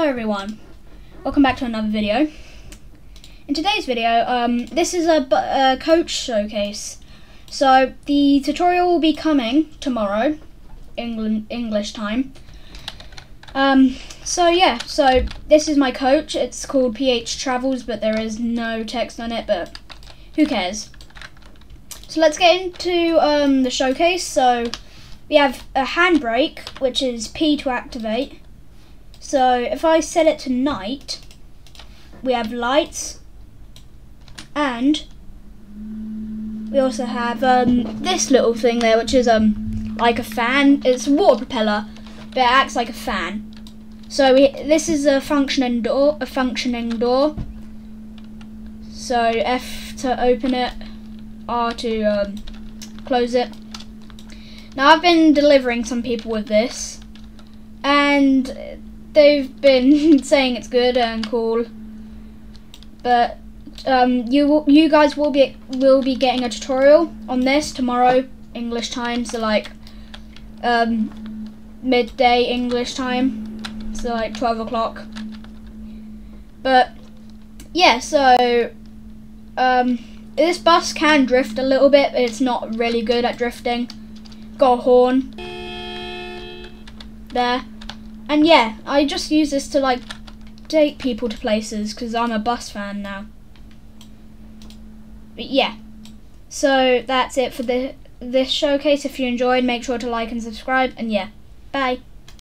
everyone, welcome back to another video. In today's video, um, this is a, a, coach showcase. So the tutorial will be coming tomorrow, England English time. Um, so yeah, so this is my coach. It's called PH Travels, but there is no text on it. But who cares? So let's get into um, the showcase. So we have a handbrake, which is P to activate. So if I set it to night, we have lights and we also have um, this little thing there which is um, like a fan. It's a water propeller but it acts like a fan. So we, this is a functioning door, a functioning door. So F to open it, R to um, close it. Now I've been delivering some people with this and they've been saying it's good and cool, but um, you you guys will be will be getting a tutorial on this tomorrow English time, so like um, midday English time, so like twelve o'clock. But yeah, so um, this bus can drift a little bit, but it's not really good at drifting. Got a horn there. And yeah, I just use this to like take people to places because I'm a bus fan now. But yeah, so that's it for the this showcase. If you enjoyed, make sure to like and subscribe. And yeah, bye.